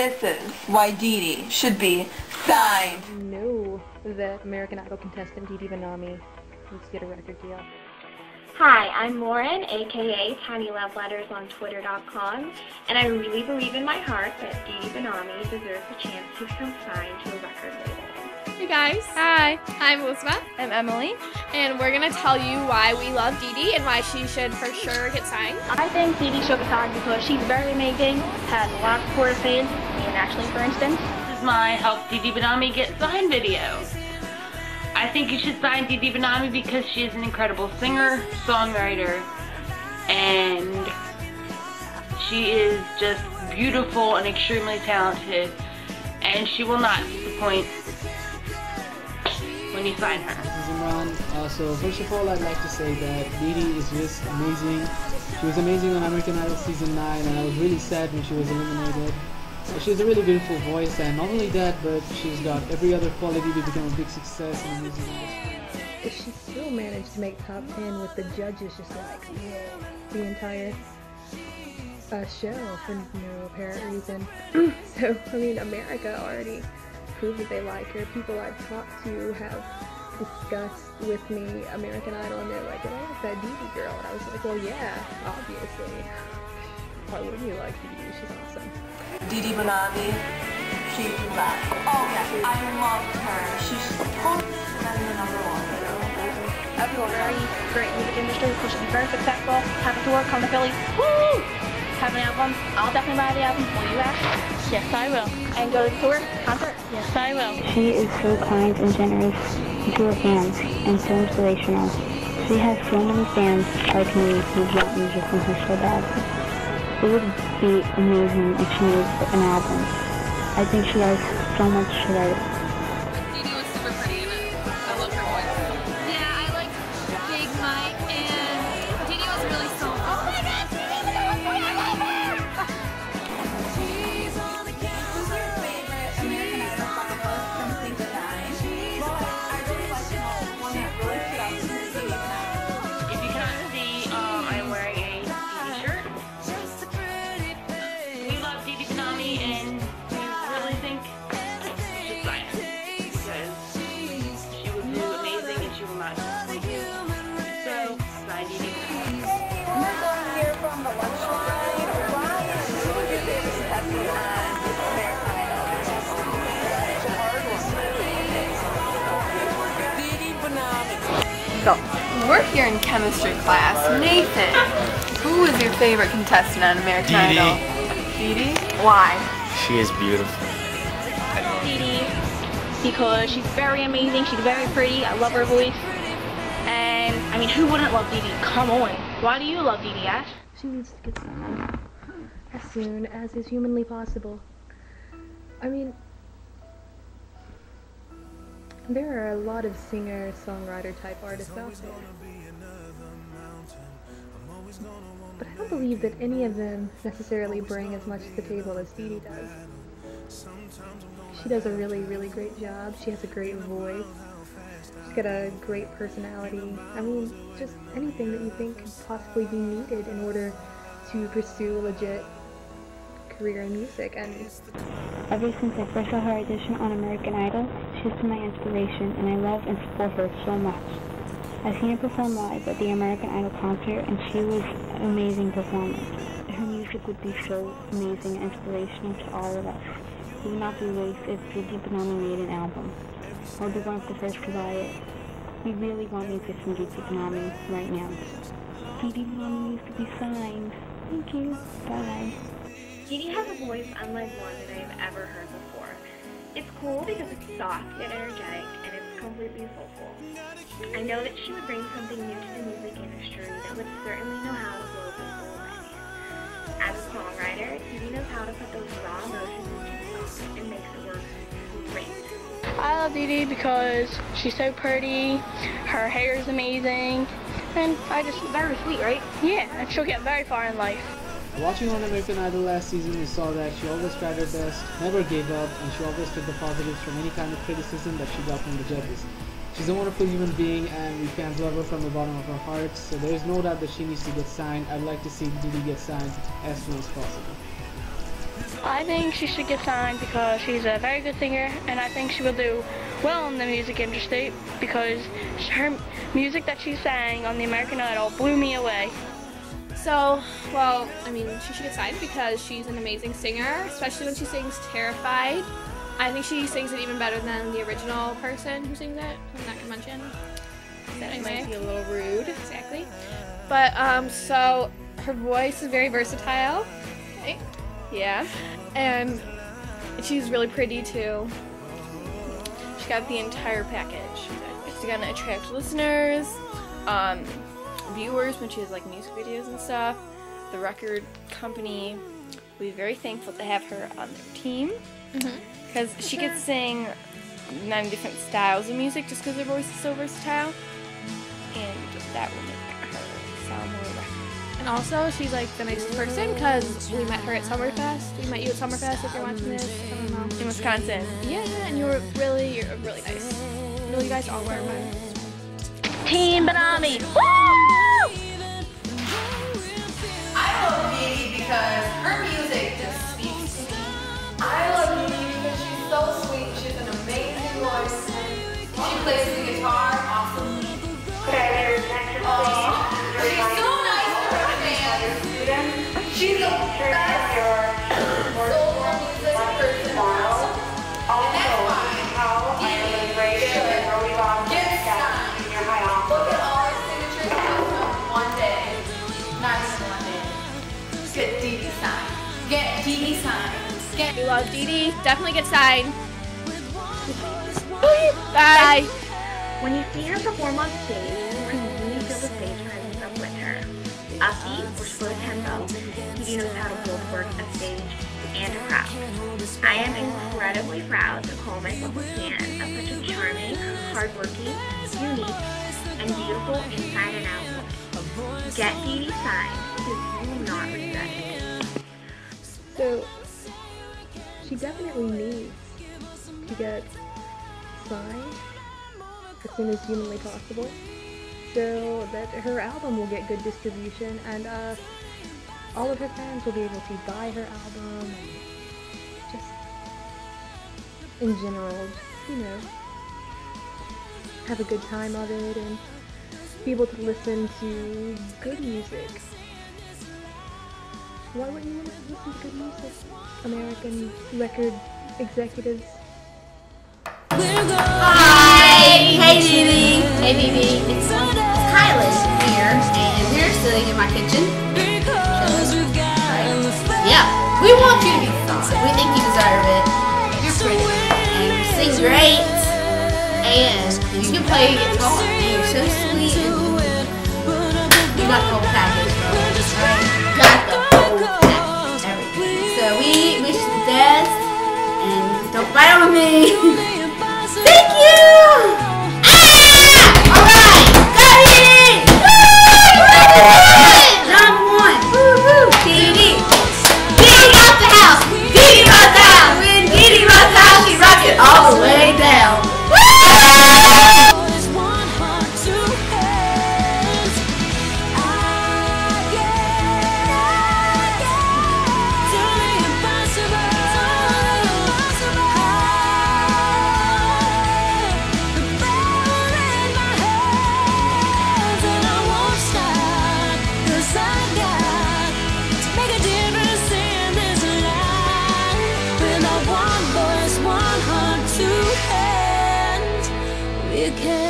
This is why Didi should be signed. know that American Idol contestant Didi Benami needs to get a record deal. Hi, I'm Lauren, aka Tiny Love Letters on Twitter.com, and I really believe in my heart that Didi Benami deserves a chance to become signed to a record label. Hey guys. Hi. I'm Elizabeth. I'm Emily. And we're going to tell you why we love Didi and why she should for sure get signed. I think Didi should be signed because she's very amazing, has a lot of supportive fans, and actually, for instance, This is my Help Didi Benami Get Signed video. I think you should sign Didi Benami because she is an incredible singer, songwriter, and she is just beautiful and extremely talented, and she will not disappoint when you sign her. This is Imran. Uh, so first of all, I'd like to say that Didi is just amazing. She was amazing on American Idol season 9 and I was really sad when she was eliminated. But she has a really beautiful voice and not only that, but she's got every other quality to become a big success in the music industry. But she still managed to make top 10 with the judges just like, the entire uh, show for no apparent reason. so, I mean, America already proved that they like her. People I've talked to have discussed with me American Idol and they're like, I like that Dee girl. And I was like, well, yeah, obviously. Why wouldn't you like Didi? She's awesome. Didi Benami, she's back. Oh yeah, I loved her. She's totally should the number one. everyone very great music industry, who should be very successful, have a tour, come to Philly, woo! Have an album, I'll definitely buy the album. Will you, Ash? Yes, I will. And go to the tour, concert? Yes, I will. She is so kind and generous to her fans and so inspirational. She has so many fans like me who want music from her so badly. It would be amazing if she made an album. I think she has so much to write. We're here in chemistry class. Nathan, who is your favorite contestant on American Didi. Idol? Didi? Why? She is beautiful. Didi, because she's very amazing, she's very pretty, I love her voice. And, I mean, who wouldn't love Didi? Come on. Why do you love Didi, Ash? She needs to get signed as soon as is humanly possible. I mean, there are a lot of singer songwriter type artists out there. But I don't believe that any of them necessarily bring as much to the table as Didi does. She does a really, really great job. She has a great voice. She's got a great personality. I mean, just anything that you think could possibly be needed in order to pursue legit career in music. And Ever since I first saw her audition on American Idol, she's been my inspiration and I love and support her so much. I've seen her perform live at the American Idol concert and she was an amazing performance. Her music would be so amazing and inspirational to all of us. It would not be a waste if Dee Benami made an album. I'll be one of the first to buy it. We really want music from Dee Benami right now. Dee needs to be signed. Thank you. Bye. Didi has a voice unlike one that I have ever heard before. It's cool because it's soft yet energetic and it's completely soulful. I know that she would bring something new to the music industry that would certainly know how to blow people away. As a songwriter, Didi knows how to put those raw emotions into a song and makes it work great. I love Didi because she's so pretty, her hair is amazing, and I just, Very sweet, right? yeah, and she'll get very far in life. Watching on American Idol last season, we saw that she always tried her best, never gave up, and she always took the positives from any kind of criticism that she got from the judges. She's a wonderful human being, and we fans love her from the bottom of our hearts, so there is no doubt that she needs to get signed. I'd like to see Dee get signed as soon as possible. I think she should get signed because she's a very good singer, and I think she will do well in the music industry because her music that she sang on the American Idol blew me away. So, well, I mean, she should get signed because she's an amazing singer, especially when she sings Terrified. I think she sings it even better than the original person who sings it. I'm not gonna mention. That It might be a little rude. Exactly. But, um, so her voice is very versatile. Right? Yeah. And she's really pretty too. She got the entire package. She's gonna attract listeners, um, viewers when she has like music videos and stuff. The record company will be very thankful to have her on their team mm-hmm. because she could sing nine different styles of music just because her voice is so versatile, and that will make her sound more record. And also, she's like the nicest person because we met her at Summerfest. We met you at Summerfest if you're watching this. I don't know. In Wisconsin. Yeah, and you were really, you're really nice. Really, you guys all were. But Team Benami! I because her music just speaks to me. I love Dee because she's so sweet. She has an amazing voice. She plays the guitar Get Didi signed. Get Didi signed. Get we love Didi. Definitely get signed. Bye. When you see her perform on stage, you can really feel the stage presence up with her. Upbeat or slow tempo, Didi knows how to both work a stage and a crowd. I am incredibly proud to call myself a fan of such a charming, hardworking, unique, and beautiful inside and out woman. Get Didi signed not. So she definitely needs to get signed as soon as humanly possible so that her album will get good distribution and uh, all of her fans will be able to buy her album and just in general, you know, have a good time of it and be able to listen to good music. Why wouldn't you want to listen to good music? American record executives. Hi! Hey Didi! Hey Didi! It's, it's Kylie here, and we're sitting in my kitchen. Yeah, we want you to be signed. We think you deserve it. You're pretty, and you sing great, and you can play guitar, and you're so sweet, and you got the whole and don't fight One